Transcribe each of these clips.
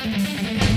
All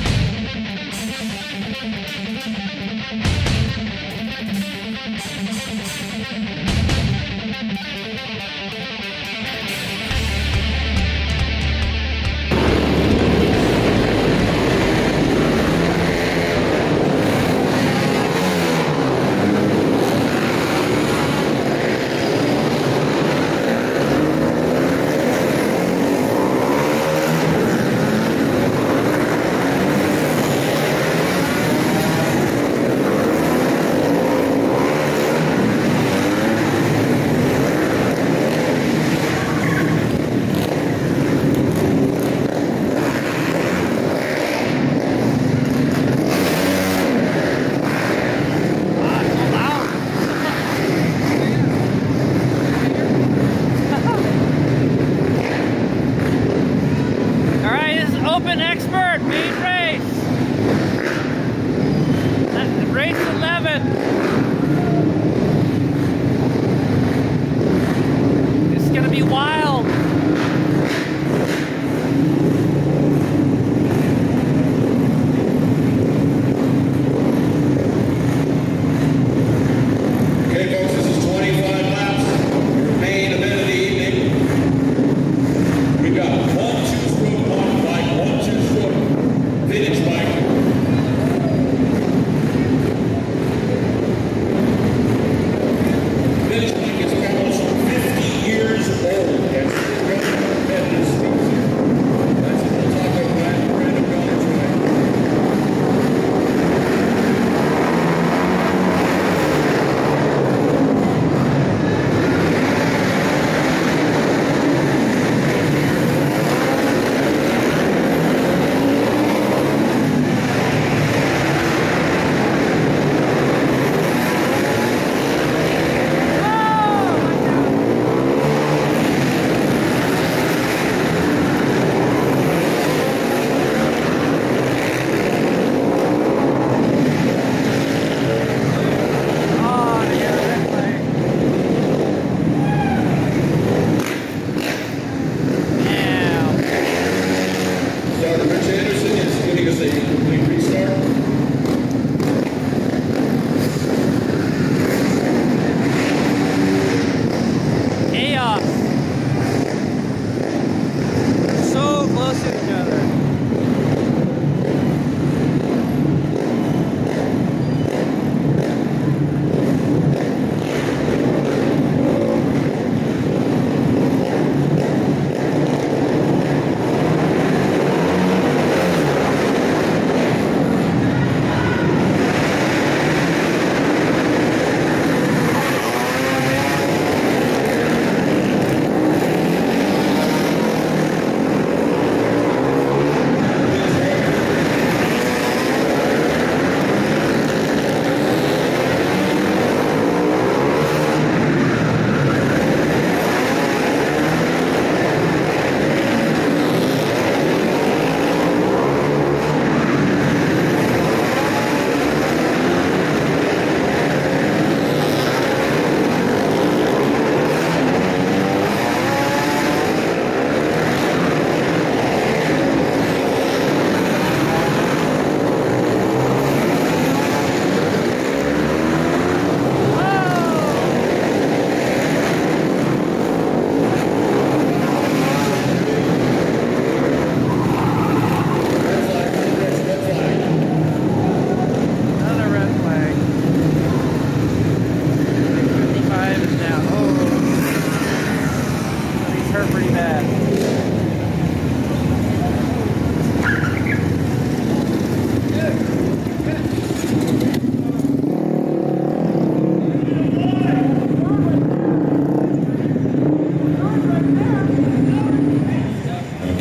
hurt pretty bad.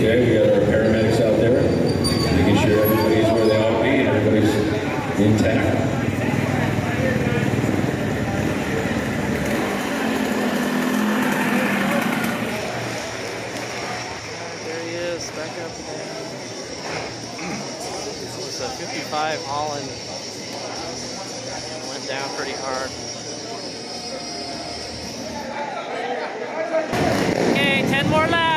Okay, we got our paramedics out there, making sure everybody's where they ought to be and everybody's intact. There he is, back up again. That was a 55 Holland. Went down pretty hard. Okay, 10 more laps.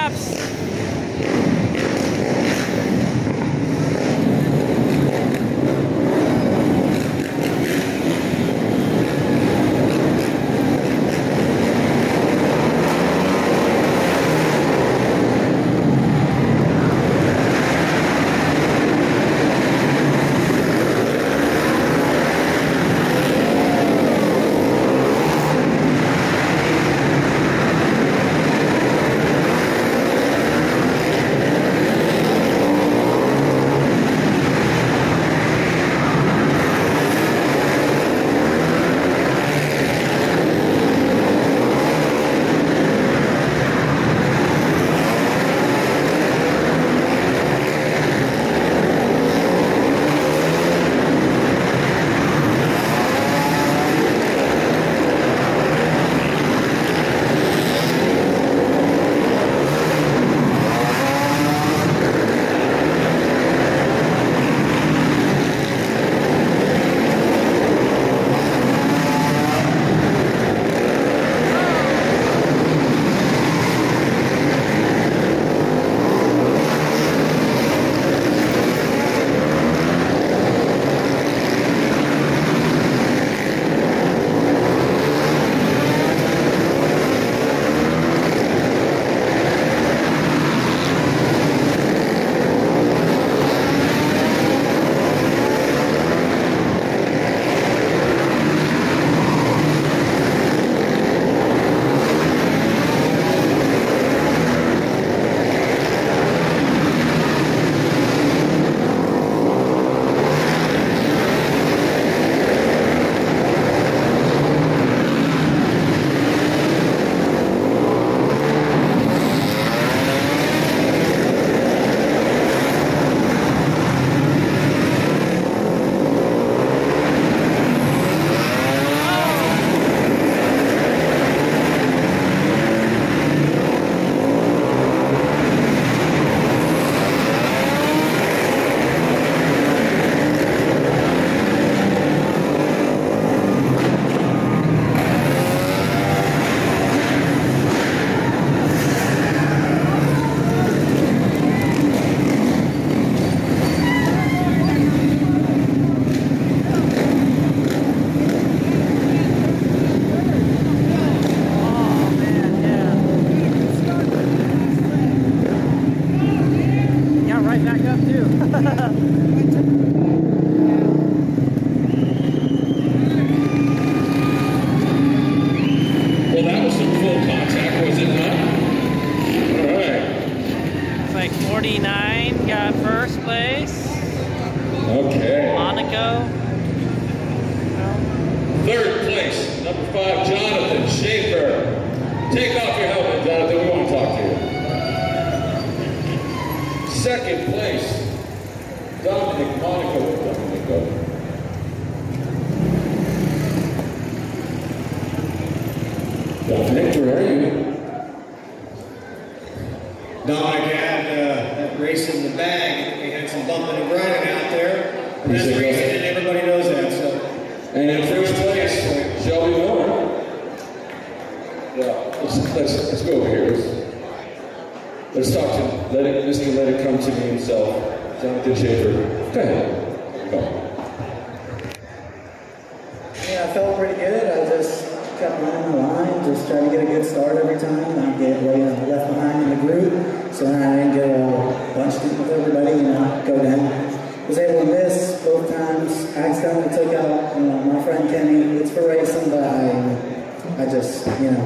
Dominic where are you? Dominic had uh, that race in the bag. We had some bumping and grinding out there. That's racing, everybody knows that. So And in first place, Shelby Miller. Yeah, let's, let's, let's go over here. Let's, let's talk to him. Let it, Mr. Let it come to me himself. Jonathan Schaefer. Go. Yeah, I felt pretty good. I just kept running the line, just trying to get a good start every time. Not get way uh, left behind in the group, so I didn't get uh, bunched in with everybody and not go down. Was able to miss both times. Accidentally took out you know, my friend Kenny. It's for racing, but I, I just you know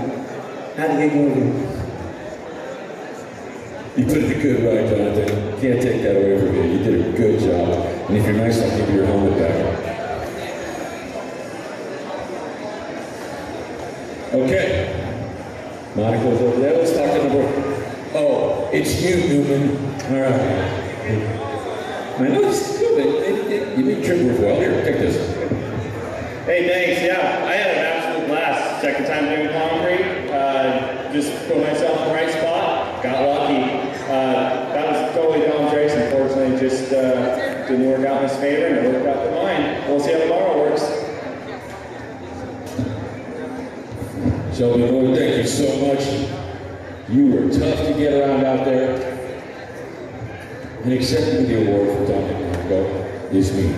had to get moving. You put it good right, Jonathan. Can't take that away from you. You did a good job. And if you're nice, I'll give you your helmet back. Okay. Monica's over there. Let's talk to number. Oh, it's you, Newman. All right. I know it, you made trip worthwhile. Here, take this. Hey, thanks. Yeah, I had an absolute blast. Second time doing concrete. Uh, just put myself in the right spot. Got lucky. Uh, that was totally Dom's race. Unfortunately, it just uh, didn't work out in his favor, and it worked out for mine. We'll see how tomorrow works. Shelby Miller, thank you so much. You were tough to get around out there. And accepting the award for Dominic Monaco is me,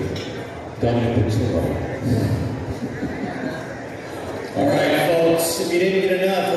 Dominic Pizarro. all right, folks. If you didn't get enough,